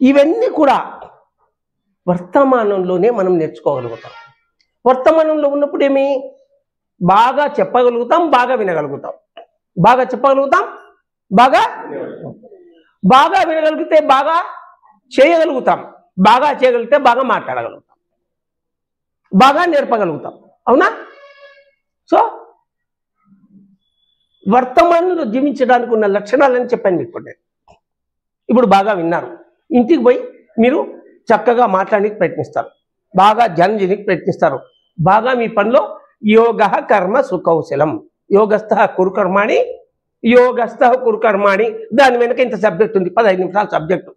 ఇవన్నీ కూడా వర్తమానంలోనే మనం నేర్చుకోగలుగుతాం. వర్తమానంలో ఉన్నప్పుడు ఏమి? బాగా చెప్పగలుగుతాం బాగా వినగలుగుతాం. బాగా చెప్పగలుగుతాం బాగా బాగా వినగలిగితే బాగా చేయగలుగుతాం. బాగా చేయగలిగితే బాగా మాట్లాడగలుగుతాం. బాగా నేర్పగలుగుతాం. అవునా? సో వర్తమానంలో జీవించడానికి ఉన్న లక్షణాలని చెప్పాను మీకు ఇప్పుడు ఇప్పుడు బాగా విన్నారు. ఇంటికి పోయి మీరు చక్కగా మాట్లాడడానికి ప్రయత్నిస్తారు. బాగా ధ్యానం చేయడానికి ప్రయత్నిస్తారు. బాగా మీ పనిలో యోగ కర్మ సుకౌశలం. యోగస్థ కురుకర్మాణి యోగస్థ కురుకర్మాణి. దాని వెనుక ఇంత సబ్జెక్ట్ ఉంది. పదహైదు నిమిషాల సబ్జెక్టు.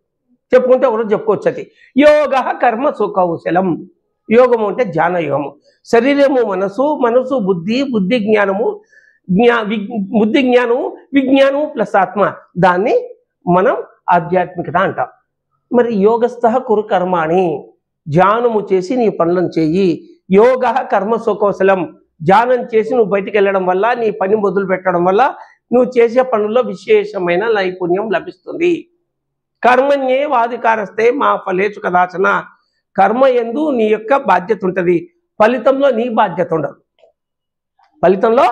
చెప్పుకుంటే ఒకరోజు చెప్పుకోవచ్చు అది. యోగ కర్మ సుకౌశలం. యోగము అంటే ధ్యాన యోగము. శరీరము మనసు మనసు బుద్ధి బుద్ధి జ్ఞానము జ్ఞా వి- బుద్ధి జ్ఞానము విజ్ఞానము ప్లస్ ఆత్మ. దాన్ని మనం ఆధ్యాత్మికత అంటాం. మరి యోగస్థ కురు కర్మాణి. ధ్యానము చేసి నీ పనులను చేయి. యోగ కర్మ సుకౌశలం ధ్యానం చేసి నువ్వు బయటికి వెళ్ళడం వల్ల నీ పని మొదలు పెట్టడం వల్ల నువ్వు చేసే పనుల్లో విశేషమైన నైపుణ్యం లభిస్తుంది. కర్మణ్యే వాధికారస్తే మా ఫలేచు కదాచన. కర్మ ఎందు నీ యొక్క బాధ్యత ఉంటుంది ఫలితంలో నీ బాధ్యత ఉండదు. ఫలితంలో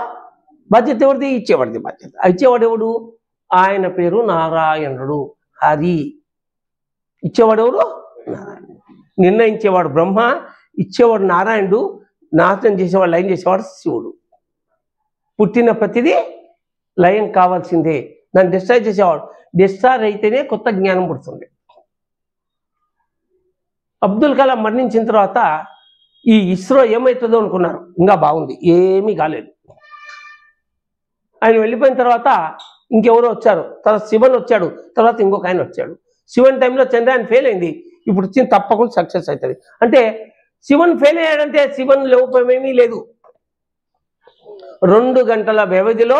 బాధ్యత ఎవరిది? ఇచ్చేవాడిది బాధ్యత. ఇచ్చేవాడు ఎవడు? ఆయన పేరు నారాయణుడు. హరి. ఇచ్చేవాడు ఎవరు నారాయణ నిర్ణయించేవాడు బ్రహ్మ ఇచ్చేవాడు నారాయణుడు నాశనం చేసేవాడు లయం చేసేవాడు శివుడు. పుట్టిన ప్రతిదీ లయం కావాల్సిందే. దాన్ని డిస్ట్రాయ్ చేసేవాడు. డిస్ట్రాయ్ అయితేనే కొత్త జ్ఞానం పుడుతుంది. అబ్దుల్ కలాం మరణించిన తర్వాత ఈ ఇస్రో ఏమవుతుందో అనుకున్నారు. ఇంకా బాగుంది. ఏమీ కాలేదు. ఆయన వెళ్ళిపోయిన తర్వాత ఇంకెవరో వచ్చారు. తర్వాత శివన్ వచ్చాడు. తర్వాత ఇంకొక ఆయన వచ్చాడు. శివన్ టైంలో చంద్రయాన్ ఫెయిల్ అయింది. ఇప్పుడు వచ్చింది తప్పకుండా సక్సెస్ అవుతుంది. అంటే శివన్ ఫెయిల్ అయ్యాడంటే శివన్ లోపమేమీ లేదు. రెండు గంటల వ్యవధిలో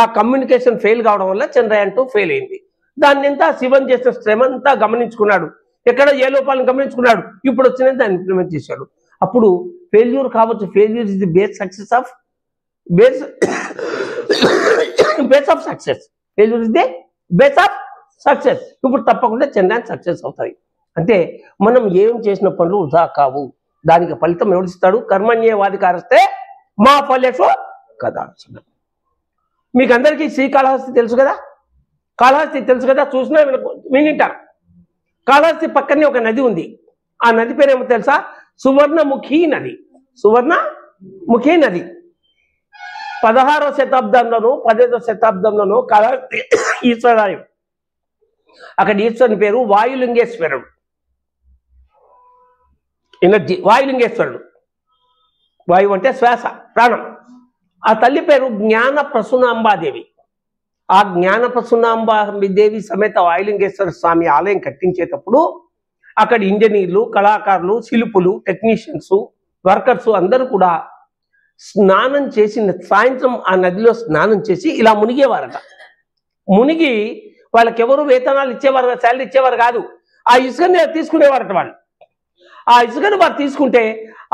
ఆ కమ్యూనికేషన్ ఫెయిల్ కావడం వల్ల చంద్రయాన్ టూ ఫెయిల్ అయింది. దాన్ని అంతా శివన్ చేసిన శ్రమ అంతా గమనించుకున్నాడు. ఎక్కడ ఏ లోపాలను గమనించుకున్నాడు. ఇప్పుడు వచ్చిన దాన్ని ఇంప్లిమెంట్ చేశాడు. అప్పుడు ఫెయిల్యూర్ కావచ్చు. Failure is the base success of base base of success failure is the base of success. ఇప్పుడు తప్పకుండా చెన్నై సక్సెస్ అవుతాయి. అంటే మనం ఏం చేసిన పనులు వృధా కావు. దానికి ఫలితం ఎవరిస్తాడు కర్మణ్యవాధికారస్తే మా ఫలేషు కదా మీకు అందరికీ శ్రీకాళహస్తి తెలుసు కదా? కాళహస్తి తెలుసు కదా? చూసినా వినింటారు. కాళహస్తి పక్కనే ఒక నది ఉంది. ఆ నది పేరేమో తెలుసా? సువర్ణముఖి నది. సువర్ణముఖి నది. పదహారో శతాబ్దంలోనూ పదిహేదవ శతాబ్దంలోనూ కాళహస్తి ఈశ్వరాయం అక్కడ ఈశ్వరుని పేరు వాయులింగేశ్వరుడు. ఎనర్జీ వాయులింగేశ్వరుడు. వాయువు అంటే శ్వాస ప్రాణం. ఆ తల్లి పేరు జ్ఞాన ప్రసూనాంబాదేవి ఆ జ్ఞాన ప్రసూనాంబాదేవి సమేత వాయులింగేశ్వర స్వామి ఆలయం కట్టించేటప్పుడు అక్కడ ఇంజనీర్లు కళాకారులు శిల్పులు టెక్నీషియన్స్ వర్కర్స్ అందరూ కూడా స్నానం చేసిన సాయంత్రం ఆ నదిలో స్నానం చేసి ఇలా మునిగేవారట. మునిగి వాళ్ళకి ఎవరు వేతనాలు ఇచ్చేవారు శాలరీ ఇచ్చేవారు కాదు. ఆ ఇసుకని తీసుకునేవారట వాళ్ళు. ఆ ఇసుకను వారు తీసుకుంటే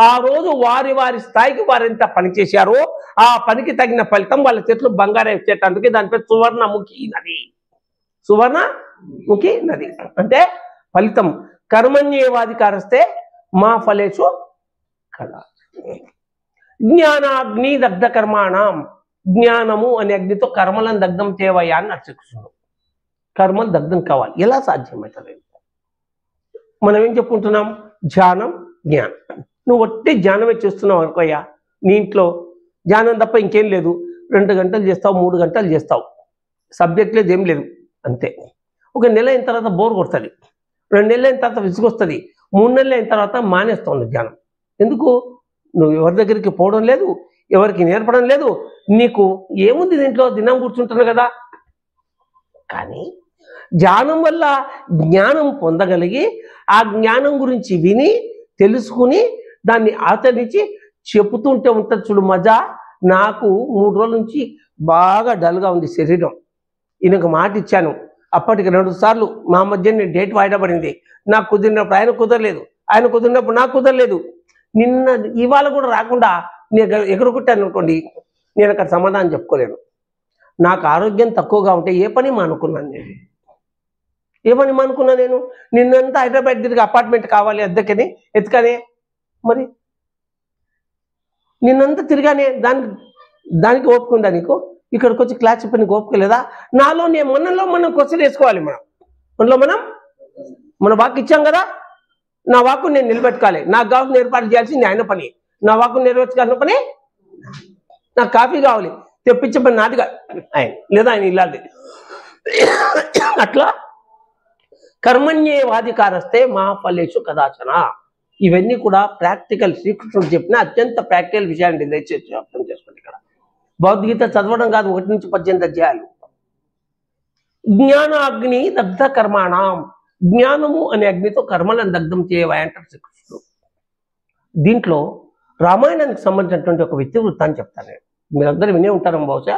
ఆ రోజు వారి వారి స్థాయికి వారు ఎంత పని చేశారో ఆ పనికి తగిన ఫలితం వాళ్ళ చెట్లు బంగారం ఇచ్చేటందుకే దాని పేరు సువర్ణముఖి నది. సువర్ణముఖి నది. అంటే ఫలితం. కర్మణ్యేవాధికారస్తే మా ఫలేచు కళ. జ్ఞానాగ్ని దగ్ధ కర్మాణం జ్ఞానము అనే అగ్నితో కర్మలను దగ్ధం చేయవయ్యా అని నడుచుకున్నాడు కర్మలు దగ్ధం కావాలి. ఎలా సాధ్యమవుతుంది మనం ఏం చెప్పుకుంటున్నాం? ధ్యానం జ్ఞానం. నువ్వు ఒట్టి ధ్యానమే చేస్తున్నావు అనుకోయ్యా. నీ ఇంట్లో ధ్యానం తప్ప ఇంకేం లేదు. రెండు గంటలు చేస్తావు మూడు గంటలు చేస్తావు. సబ్జెక్ట్ లేదు ఏం లేదు. అంతే. ఒక నెల అయిన తర్వాత బోర్ కొడుతుంది. రెండు నెలలు అయిన తర్వాత విసుగొస్తుంది. మూడు నెలలు అయిన తర్వాత మానేస్తావు ధ్యానం. ఎందుకు? నువ్వు ఎవరి దగ్గరికి పోవడం లేదు ఎవరికి నేర్పడం లేదు. నీకు ఏముంది దీంట్లో? దినం కూర్చుంటున్నావు కదా. కానీ ధ్యానం వల్ల జ్ఞానం పొందగలిగి ఆ జ్ఞానం గురించి విని తెలుసుకుని దాన్ని ఆచరించి చెబుతుంటే ఉంటుంది చూడు మజా. నాకు మూడు రోజుల నుంచి బాగా డల్గా ఉంది శరీరం. ఈయనకు మాట ఇచ్చాను. అప్పటికి రెండు సార్లు మా మధ్య నేను డేట్ వాయిదా పడింది నాకు కుదిరినప్పుడు ఆయన కుదరలేదు. ఆయన కుదిరినప్పుడు నాకు కుదరలేదు. నిన్న ఇవాళ కూడా రాకుండా నేను ఎగురుకుంటాను అనుకోండి నేను అక్కడ సమాధానం చెప్పుకోలేను. నాకు ఆరోగ్యం తక్కువగా ఉంటే ఏ పని మానుకున్నాను నేను? ఏమని అనుకున్నా నేను? నిన్నంతా హైదరాబాద్ తిరిగి అపార్ట్మెంట్ కావాలి అద్దెకని? ఎత్తుకనే మరి? నిన్నంతా తిరిగానే దానికి దానికి ఓపుకుందా నీకు? ఇక్కడికి వచ్చి క్లాస్ చెప్పని ఒప్పుకోలేదా నాలో నేను మనలో మనం క్వశ్చన్ వేసుకోవాలి మనం. మనలో మనం మన వాక్ ఇచ్చాం కదా? నా వాక్కు నేను నిలబెట్టుకోవాలి. నాకు కావాల్సిన ఏర్పాటు చేయాల్సింది ఆయన పని. నా వాక్కు నెరవేర్చుకోవాల్సిన పని? నాకు కాఫీ కావాలి. తెప్పించే పని నాదిగా. ఆయన లేదా ఆయన ఇల్లాలి అట్లా కర్మణ్యేవాధికారస్తే మహాఫలేషు కదాచన. ఇవన్నీ కూడా ప్రాక్టికల్ శ్రీకృష్ణుడు చెప్పిన అత్యంత ప్రాక్టికల్ విషయాన్ని దయచేసి అర్థం చేసుకోండి ఇక్కడ. భగవద్గీత చదవడం కాదు ఒకటి నుంచి పద్దెనిమిది అధ్యాయాలు. జ్ఞానాగ్ని దగ్ధ కర్మాణం. జ్ఞానము అనే అగ్నితో కర్మలను దగ్ధం చేయవా అంటారు శ్రీకృష్ణుడు దీంట్లో రామాయణానికి సంబంధించినటువంటి ఒక వ్యక్తి వృత్తాన్ని చెప్తాను నేను. మీరందరూ వినే ఉంటారు బహుశా?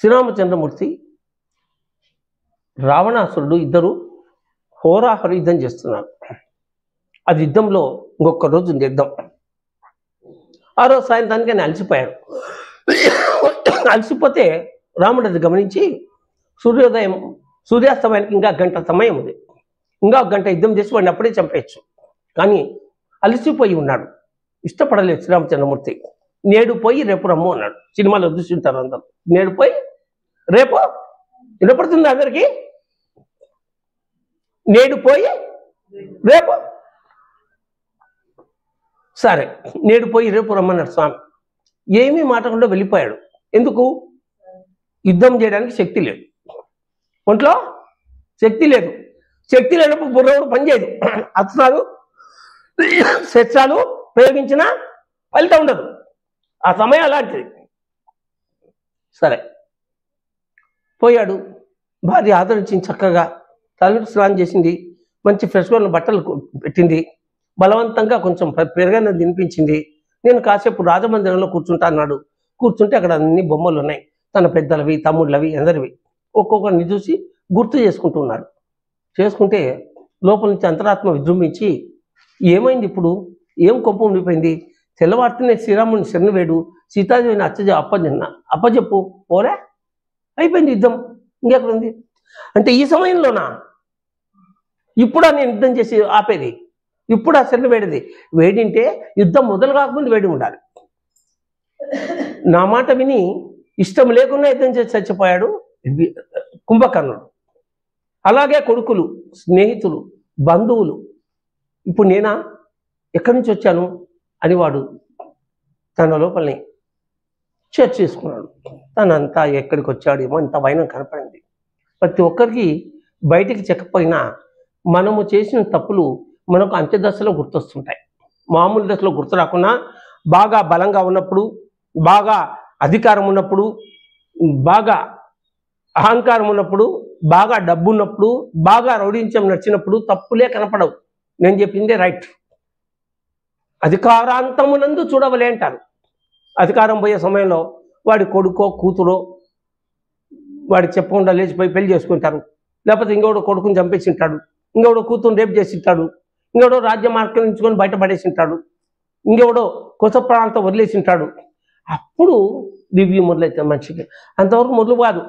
శ్రీరామచంద్రమూర్తి రావణాసురుడు ఇద్దరు హోరాహర యుద్ధం చేస్తున్నారు. అది యుద్ధంలో ఇంకొక రోజు ఉంది యుద్ధం. ఆ రోజు సాయంత్రానికి ఆయన అలసిపోయాడు అలసిపోతే రాముడు అది గమనించి సూర్యోదయం సూర్యాస్తమయానికి ఇంకా గంట సమయం ఉంది. ఇంకా గంట యుద్ధం చేసి వాడిని అప్పుడే చంపేయచ్చు. కానీ అలసిపోయి ఉన్నాడు. ఇష్టపడలేదు శ్రీరామచంద్రమూర్తి. నేడు పోయి రేపు రమ్ము అన్నాడు. సినిమాలో చూసింటారు అందరు. నేడు పోయి రేపు వినపడుతుంది అందరికీ? నేడు పోయి రేపు? సరే నేడు పోయి రేపు రమ్మన్నాడు స్వామి. ఏమీ మాటకుండా వెళ్ళిపోయాడు. ఎందుకు? యుద్ధం చేయడానికి శక్తి లేదు. ఒంట్లో శక్తి లేదు. శక్తి లేనప్పుడు బుర్రవుడు పనిచేయదు అస్త్రాలు శస్త్రాలు ప్రయోగించినా ఫలితం ఉండదు. ఆ సమయం అలాంటిది. సరే. పోయాడు. భార్య ఆదరించింది చక్కగా. తల్లి స్నానం చేసింది. మంచి ఫ్రెష్గా ఉన్న బట్టలు పెట్టింది. బలవంతంగా కొంచెం పె- తినిపించింది. నేను కాసేపు రాజమందిరంలో కూర్చుంటా అన్నాడు. కూర్చుంటే అక్కడ అన్ని బొమ్మలు ఉన్నాయి తన పెద్దలవి తమ్ముళ్ళవి అందరివి. ఒక్కొక్కరిని చూసి గుర్తు చేసుకుంటున్నాడు చేసుకుంటే లోపల నుంచి అంతరాత్మ విజృంభించి ఏమైంది ఇప్పుడు? ఏం కోపం ఉండిపోయింది? తెల్లవారితేనే శ్రీరాముని శరణువేడు సీతాదేవిని అచ్చజ అప్పజన్న అప్పజెప్పు. పోరా. అయిపోయింది యుద్ధం. ఇంకెక్కడుంది? అంటే ఈ సమయంలోనా? ఇప్పుడా నేను యుద్ధం చేసి ఆపేది? ఇప్పుడు ఆ శరణ వేడిది? వేడింటే యుద్ధం మొదలు కాకముందు వేడి ఉండాలి. నా మాట విని ఇష్టం లేకుండా యుద్ధం చేసి చచ్చిపోయాడు కుంభకర్ణుడు. అలాగే కొడుకులు స్నేహితులు బంధువులు. ఇప్పుడు నేనా? ఎక్కడి నుంచి వచ్చాను? అని వాడు తన లోపలనే చర్చ చేసుకున్నాడు. తనంతా ఎక్కడికి వచ్చాడేమో ఇంత వైనం కనపడింది. ప్రతి ఒక్కరికి బయటికి చెక్కపోయినా మనము చేసిన తప్పులు మనకు అంత్య దశలో గుర్తొస్తుంటాయి. మామూలు దశలో గుర్తు రాకుండా బాగా బలంగా ఉన్నప్పుడు బాగా అధికారం ఉన్నప్పుడు బాగా అహంకారం ఉన్నప్పుడు బాగా డబ్బు ఉన్నప్పుడు బాగా రౌడించం నడిచినప్పుడు తప్పులే కనపడవు. నేను చెప్పిందే రైట్. అధికారాంతమునందు చూడవలే అంటారు. అధికారం పోయే సమయంలో వాడి కొడుకో కూతురో వాడి చెప్పకుండా లేచిపోయి పెళ్ళి చేసుకుంటారు. లేకపోతే ఇంకోడో కొడుకుని చంపేసి ఉంటాడు కూతురు రేపు చేసి ఉంటాడు ఇంకోడో రాజ్య మార్గం నుంచుకొని బయటపడేసింటాడు. ఇంకోడో ఉంటాడు కొత్త ప్రాణాలతో వదిలేసి ఉంటాడు అప్పుడు రివ్యూ మొదలైతే మనిషికి. అంతవరకు మొదలు కాదు.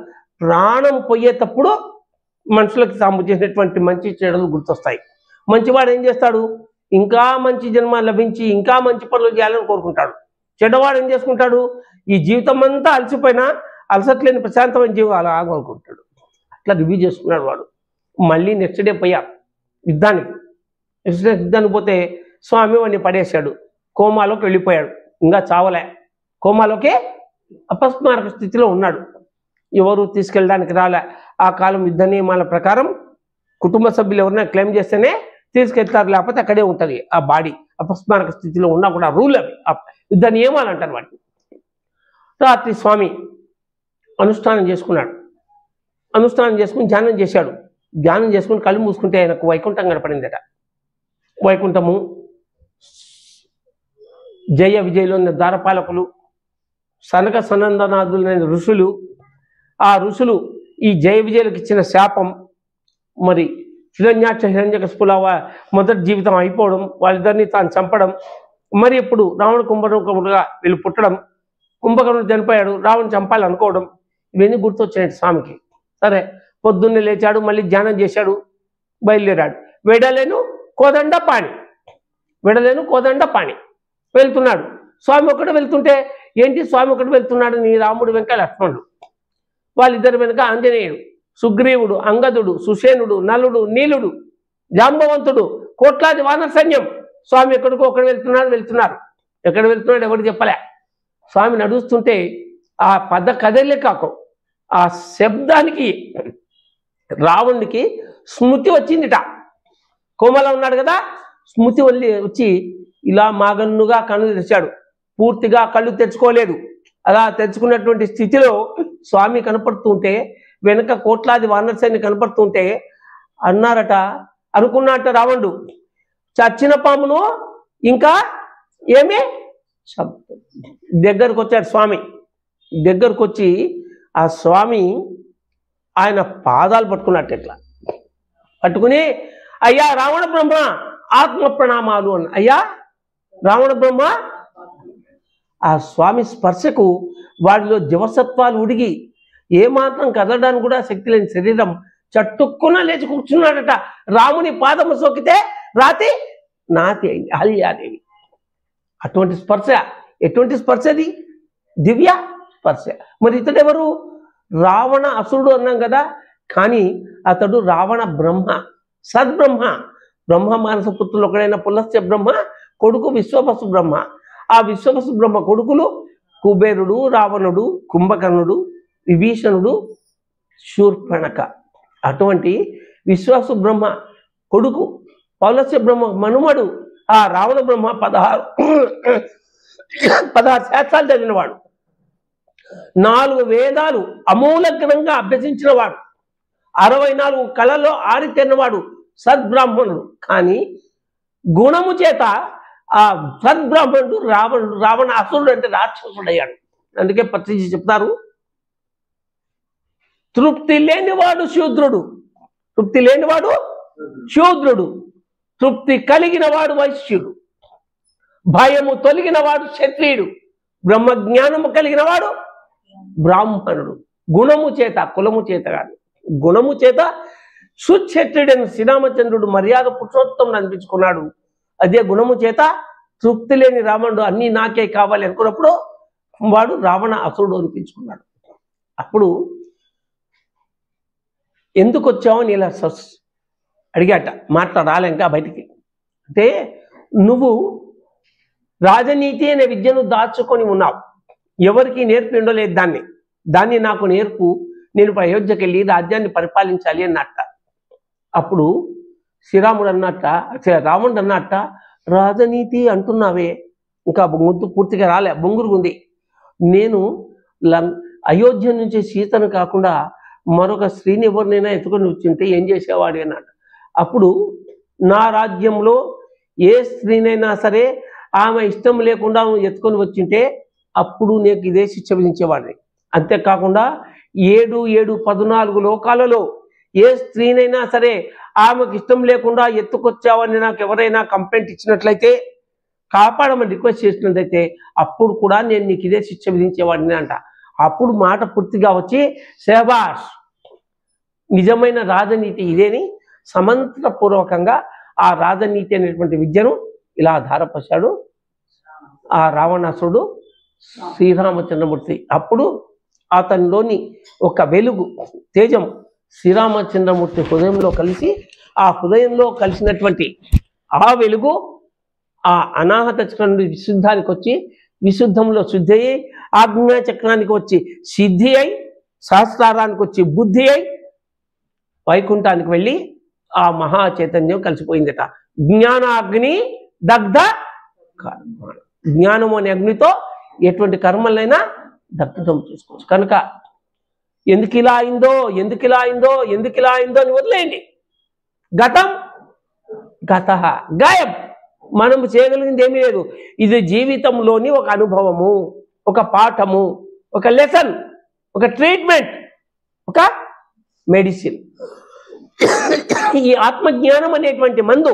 ప్రాణం పోయేటప్పుడు మనుషులకు తాము చేసినటువంటి మంచి చెడులు గుర్తొస్తాయి. మంచివాడు ఏం చేస్తాడు? ఇంకా మంచి జన్మ లభించి ఇంకా మంచి పనులు చేయాలని కోరుకుంటాడు. చెడ్డవాడు ఏం చేసుకుంటాడు? ఈ జీవితం అంతా అలసిపోయినా అలసట్లేని ప్రశాంతమైన జీవం అలా ఆగనుకుంటాడు అట్లా రివ్యూ చేసుకున్నాడు వాడు. మళ్ళీ నెక్స్ట్ డే పోయా యుద్ధానికి. నెక్స్ట్ డే యుద్ధానికి పోతే స్వామి వాడిని పడేశాడు. కోమాలోకి వెళ్ళిపోయాడు. ఇంకా చావలే. కోమాలోకే అపస్మారక స్థితిలో ఉన్నాడు. ఎవరు తీసుకెళ్ళడానికి రాలే. ఆ కాలం యుద్ధ నియమాల ప్రకారం కుటుంబ సభ్యులు ఎవరైనా క్లెయిమ్ చేస్తేనే తీసుకెళ్తారు. లేకపోతే అక్కడే ఉంటుంది ఆ బాడీ. అపస్మారక స్థితిలో ఉన్నా కూడా రూల్ అవి. యుద్ధ నియమాలు అంటారు వాటిని? రాత్రి స్వామి అనుష్ఠానం చేసుకున్నాడు. అనుష్ఠానం చేసుకుని ధ్యానం చేశాడు. ధ్యానం చేసుకుని కళ్ళు మూసుకుంటే ఆయనకు వైకుంఠం కనపడిందట. వైకుంఠము జయ విజయలో ఉన్న దారపాలకులు సనక సనందనాథులైన ఋషులు ఆ ఋషులు ఈ జయ విజయులకు ఇచ్చిన శాపం మరి హిరణ్యాక్ష హిరణ్యకశిపుల మొదటి జీవితం అయిపోవడం వాళ్ళిద్దరిని తాను చంపడం మరి ఇప్పుడు రావణ కుంభకముడుగా వీళ్ళు పుట్టడం కుంభకర్ణుడు చనిపోయాడు రావణ్ చంపాలి అనుకోవడం ఇవన్నీ గుర్తొచ్చాయి స్వామికి. సరే పొద్దున్నే లేచాడు మళ్ళీ ధ్యానం చేశాడు బయలుదేరాడు. వెడలేను కోదండ పాణి వెడలేను కోదండ పాణి వెళ్తున్నాడు. స్వామి ఒకటి వెళ్తుంటే ఏంటి స్వామి ఒకటి వెళ్తున్నాడు? నీ రాముడు వెనక లక్ష్మణుడు. వాళ్ళిద్దరి వెనుక ఆంజనేయుడు. సుగ్రీవుడు అంగదుడు సుషేనుడు నలుడు నీలుడు జాంబవంతుడు కోట్లాది వానర సైన్యం. స్వామి ఎక్కడికో ఒకడు వెళ్తున్నాడు వెళ్తున్నారు. ఎక్కడ వెళ్తున్నాడు ఎవరు చెప్పలే. స్వామి నడుస్తుంటే ఆ పద కదలే కాకు. ఆ శబ్దానికి రావణుడికి స్మృతి వచ్చిందిట. కోమల ఉన్నాడు కదా స్మృతి వల్లి వచ్చి ఇలా మాగన్నుగా కన్ను తెరిచాడు. పూర్తిగా కళ్ళు తెరుచుకోలేదు. అలా తెరుచుకున్నటువంటి స్థితిలో స్వామి కనపడుతుంటే వెనక కోట్లాది వానర సైన్యం కనపడుతుంటే అన్నారట అనుకున్నట్ట రావణుడు చచ్చిన పామును ఇంకా ఏమి? దగ్గరకు వచ్చాడు స్వామి. దగ్గరకు వచ్చి ఆ స్వామి ఆయన పాదాలు పట్టుకున్నట్టు ఇట్లా. పట్టుకుని అయ్యా రావణ బ్రహ్మ ఆత్మ ప్రణామాలు అన్న. అయ్యా రావణ బ్రహ్మ. ఆ స్వామి స్పర్శకు వాడిలో జీవసత్వాలు ఉడిగి ఏమాత్రం కదలడానికి కూడా శక్తి లేని శరీరం చట్టుక్కున లేచి కూర్చున్నాడట. రాముని పాదము సోకితే రాతి నాతి అయింది. అహల్యాదేవి అటువంటి స్పర్శ ఎటువంటి స్పర్శ అది? దివ్య స్పర్శ. మరి ఇతడెవరు? రావణ అసురుడు అన్నాం కదా. కానీ అతడు రావణ బ్రహ్మ సద్బ్రహ్మ. బ్రహ్మ మానస పుత్రులు ఒకడైన పులస్య బ్రహ్మ కొడుకు విశ్వవసు బ్రహ్మ. ఆ విశ్వవసు బ్రహ్మ కొడుకులు కుబేరుడు రావణుడు కుంభకర్ణుడు విభీషణుడు శూర్పణక. అటువంటి విశ్వాసు బ్రహ్మ కొడుకు పౌలస్య బ్రహ్మ మనుమడు ఆ రావణ బ్రహ్మ పదహారు పదహారు శాస్త్రాలు చదివినవాడు. నాలుగు వేదాలు అమూలగ్నంగా అభ్యసించినవాడు. అరవై నాలుగు కళలో ఆరితేరినవాడు సద్బ్రాహ్మణుడు. కానీ గుణము చేత ఆ సద్బ్రాహ్మణుడు రావణుడు రావణ అసురుడు అంటే రాక్షసుడయ్యాడు. అందుకే పత్రిజీ చెప్తారు తృప్తి లేనివాడు శూద్రుడు. తృప్తి లేనివాడు శూద్రుడు. తృప్తి కలిగిన వాడు వైశ్యుడు. భయము తొలగిన వాడు క్షత్రియుడు. బ్రహ్మజ్ఞానము కలిగిన వాడు బ్రాహ్మణుడు. గుణము చేత కులము చేత కాదు. గుణము చేత సుక్షత్రుడైన శ్రీరామచంద్రుడు మర్యాద పురుషోత్తం అనిపించుకున్నాడు. అదే గుణము చేత తృప్తి లేని రావణుడు అన్నీ నాకే కావాలి అనుకున్నప్పుడు వాడు రావణ అసురుడు అనిపించుకున్నాడు. అప్పుడు ఎందుకు వచ్చావని ఇలా సస్ అడిగాట. మాట ఇంకా బయటికి. అంటే నువ్వు రాజనీతి అనే విద్యను దాచుకొని ఉన్నావు. ఎవరికి నేర్పిండలేదు దాన్ని. దాన్ని నాకు నేర్పు. నేను అయోధ్యకి వెళ్ళి రాజ్యాన్ని పరిపాలించాలి అన్నట్ట. అప్పుడు శ్రీరాముడు అన్నట్ట రాముడు అన్నట్ట రాజనీతి అంటున్నావే. ఇంకా ముద్దు పూర్తిగా రాలే బొంగురుగుంది. నేను లం- అయోధ్య నుంచి సీతను కాకుండా మరొక స్త్రీని ఎవరినైనా ఎత్తుకొని వచ్చింటే ఏం చేసేవాడు అన్నాడు అప్పుడు నా రాజ్యంలో ఏ స్త్రీనైనా సరే ఆమె ఇష్టం లేకుండా ఎత్తుకొని వచ్చింటే అప్పుడు నీకు ఇదే శిక్ష విధించేవాడిని. అంతేకాకుండా ఏడు ఏడు పద్నాలుగు లోకాలలో ఏ స్త్రీనైనా సరే ఆమెకు ఇష్టం లేకుండా ఎత్తుకొచ్చావని నాకు ఎవరైనా కంప్లైంట్ ఇచ్చినట్లయితే కాపాడమని రిక్వెస్ట్ చేసినట్లయితే అప్పుడు కూడా నేను నీకు ఇదే శిక్ష విధించేవాడిని అంట. అప్పుడు మాట పూర్తిగా వచ్చి శహబాష్ నిజమైన రాజనీతి ఇదేని? సమంత్రపూర్వకంగా ఆ రాజనీతి అనేటువంటి విద్యను ఇలా ధారపోశాడు. ఆ రావణాసుడు శ్రీరామచంద్రమూర్తి. అప్పుడు అతనిలోని ఒక వెలుగు తేజం శ్రీరామచంద్రమూర్తి హృదయంలో కలిసి ఆ హృదయంలో కలిసినటువంటి ఆ వెలుగు ఆ అనాహత చక్రం నుండి విశుద్ధానికి వచ్చి విశుద్ధంలో శుద్ధి ఆజ్ఞా చక్రానికి వచ్చి సిద్ధి అయి సహస్రారానికి వచ్చి బుద్ధి అయి వైకుంఠానికి వెళ్ళి ఆ మహా చైతన్యం కలిసిపోయిందట. జ్ఞానాగ్ని దగ్ధ కర్మ. జ్ఞానం అనే అగ్నితో ఎటువంటి కర్మలైనా దగ్ధం చేసుకోవచ్చు. కనుక ఎందుకు ఇలా అయిందో ఎందుకు ఇలా అయిందో ఎందుకు ఇలా అయిందో అని వదిలేయండి. గతం గత గాయం. మనం చేయగలిగింది ఏమీ లేదు. ఇది జీవితంలోని ఒక అనుభవము. ఒక పాఠము ఒక లెసన్ ఒక ట్రీట్మెంట్ ఒక మెడిసిన్ ఈ ఆత్మజ్ఞానం అనేటువంటి మందు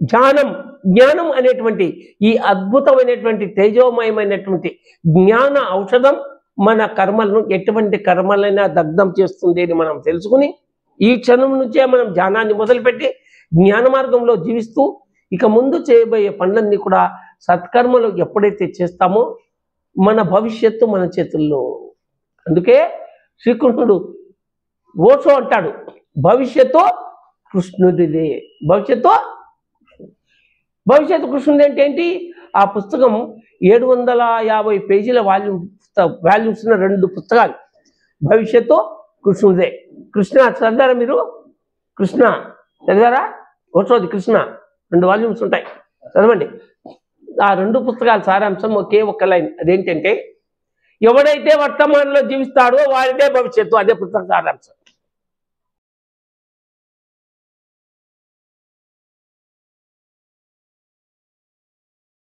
జ్ఞానం జ్ఞానం అనేటువంటి ఈ అద్భుతమైనటువంటి తేజోమయమైనటువంటి జ్ఞాన ఔషధం మన కర్మలను ఎటువంటి కర్మలైనా దగ్ధం చేస్తుంది అని మనం తెలుసుకుని ఈ క్షణం నుంచే మనం ధ్యానాన్ని మొదలుపెట్టి జ్ఞాన మార్గంలో జీవిస్తూ ఇక ముందు చేయబోయే పనులన్నీ కూడా సత్కర్మలు ఎప్పుడైతే చేస్తామో మన భవిష్యత్తు మన చేతుల్లో. అందుకే శ్రీకృష్ణుడు ఓషో అంటాడు భవిష్యత్తు కృష్ణుడిదే భవిష్యత్తు భవిష్యత్తు కృష్ణుడు అంటే ఏంటి? ఆ పుస్తకం ఏడు వందల యాభై పేజీల వాల్యూమ్ వాల్యూమ్స్ ఉన్న రెండు పుస్తకాలు. భవిష్యత్తు కృష్ణుడిదే. కృష్ణ చదివారా మీరు? కృష్ణ చదివారా? ఓషోది కృష్ణ. రెండు వాల్యూమ్స్ ఉంటాయి. చదవండి. ఆ రెండు పుస్తకాల సారాంశం ఒకే ఒక లైన్. అదేంటంటే ఎవడైతే వర్తమానంలో జీవిస్తాడో వాడిదే భవిష్యత్తు. అదే పుస్తక సారాంశం.